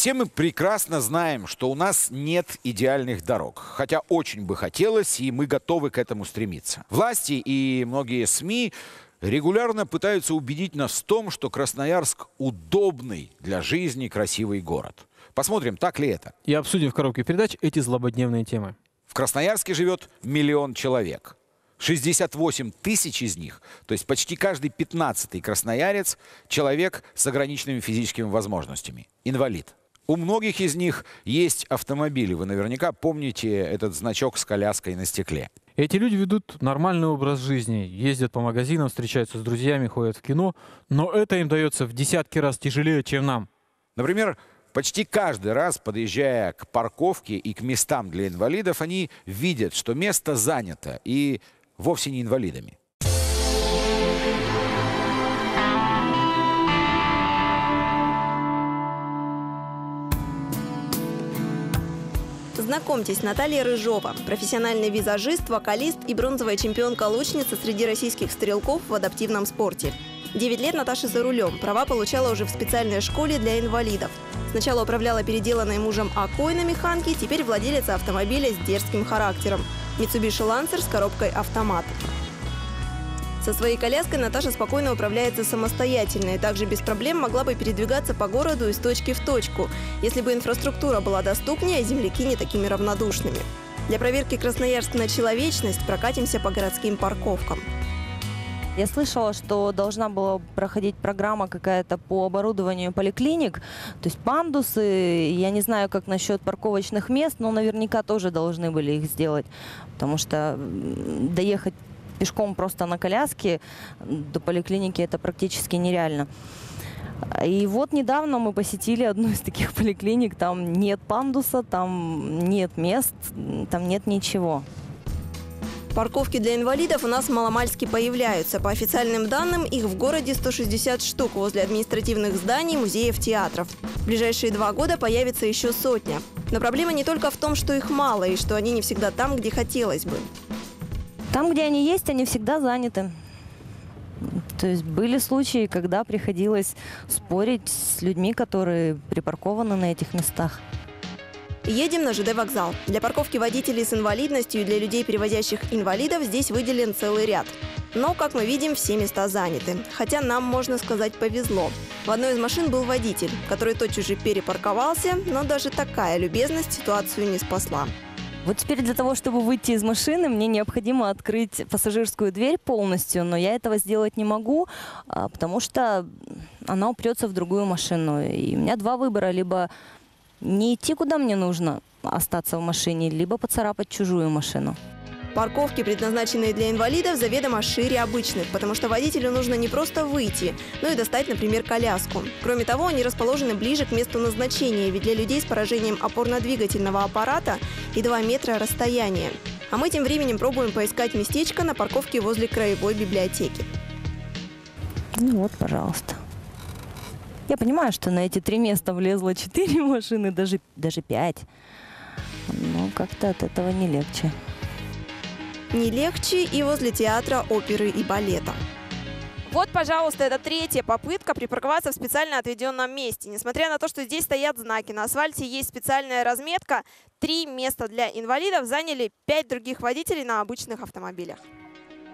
Все мы прекрасно знаем, что у нас нет идеальных дорог, хотя очень бы хотелось, и мы готовы к этому стремиться. Власти и многие СМИ регулярно пытаются убедить нас в том, что Красноярск удобный для жизни красивый город. Посмотрим, так ли это. И обсудим в коробке передач эти злободневные темы. В Красноярске живет миллион человек. 68 тысяч из них, то есть почти каждый пятнадцатый красноярец, человек с ограниченными физическими возможностями, инвалид. У многих из них есть автомобили. Вы наверняка помните этот значок с коляской на стекле. Эти люди ведут нормальный образ жизни, ездят по магазинам, встречаются с друзьями, ходят в кино, но это им дается в десятки раз тяжелее, чем нам. Например, почти каждый раз, подъезжая к парковке и к местам для инвалидов, они видят, что место занято и вовсе не инвалидами. Знакомьтесь, Наталья Рыжова, профессиональный визажист, вокалист и бронзовая чемпионка-лучница среди российских стрелков в адаптивном спорте. Девять лет Наташа за рулем. Права получала уже в специальной школе для инвалидов. Сначала управляла переделанной мужем Акой на механке, теперь владелица автомобиля с дерзким характером. Mitsubishi Lancer с коробкой автомат. Со своей коляской Наташа спокойно управляется самостоятельно и также без проблем могла бы передвигаться по городу из точки в точку, если бы инфраструктура была доступнее, а земляки не такими равнодушными. Для проверки Красноярск на человечность прокатимся по городским парковкам. Я слышала, что должна была проходить программа какая-то по оборудованию поликлиник, то есть пандусы. Я не знаю, как насчет парковочных мест, но наверняка тоже должны были их сделать, потому что доехать пешком просто на коляске до поликлиники это практически нереально. И вот недавно мы посетили одну из таких поликлиник. Там нет пандуса, там нет мест, там нет ничего. Парковки для инвалидов у нас маломальски появляются. По официальным данным, их в городе 160 штук возле административных зданий, музеев, театров. В ближайшие два года появится еще сотня. Но проблема не только в том, что их мало и что они не всегда там, где хотелось бы. Там, где они есть, они всегда заняты. То есть были случаи, когда приходилось спорить с людьми, которые припаркованы на этих местах. Едем на ЖД вокзал. Для парковки водителей с инвалидностью и для людей, перевозящих инвалидов, здесь выделен целый ряд. Но, как мы видим, все места заняты. Хотя нам, можно сказать, повезло. В одной из машин был водитель, который тотчас же перепарковался, но даже такая любезность ситуацию не спасла. Вот теперь для того, чтобы выйти из машины, мне необходимо открыть пассажирскую дверь полностью, но я этого сделать не могу, а, потому что она упрется в другую машину. И у меня два выбора. Либо не идти, куда мне нужно, остаться в машине, либо поцарапать чужую машину. Парковки, предназначенные для инвалидов, заведомо шире обычных, потому что водителю нужно не просто выйти, но и достать, например, коляску. Кроме того, они расположены ближе к месту назначения, ведь для людей с поражением опорно-двигательного аппарата и 2 метра расстояния. А мы тем временем пробуем поискать местечко на парковке возле краевой библиотеки. Ну вот, пожалуйста. Я понимаю, что на эти три места влезло четыре машины, даже, даже пять. Но как-то от этого не легче. Не легче и возле театра, оперы и балета. Вот, пожалуйста, это третья попытка припарковаться в специально отведенном месте. Несмотря на то, что здесь стоят знаки, на асфальте есть специальная разметка, три места для инвалидов заняли пять других водителей на обычных автомобилях.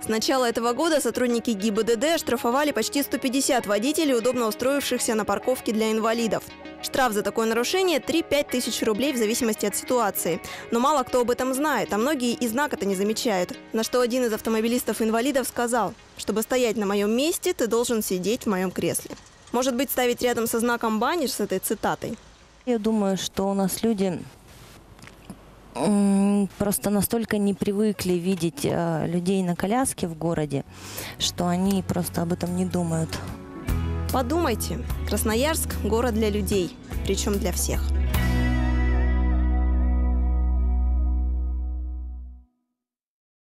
С начала этого года сотрудники ГИБДД оштрафовали почти 150 водителей, удобно устроившихся на парковке для инвалидов. Штраф за такое нарушение 3-5 тысяч рублей в зависимости от ситуации. Но мало кто об этом знает, а многие и знак это не замечают. На что один из автомобилистов-инвалидов сказал, чтобы стоять на моем месте, ты должен сидеть в моем кресле. Может быть, ставить рядом со знаком баннер с этой цитатой? Я думаю, что у нас люди просто настолько не привыкли видеть э, людей на коляске в городе, что они просто об этом не думают. Подумайте, Красноярск – город для людей, причем для всех.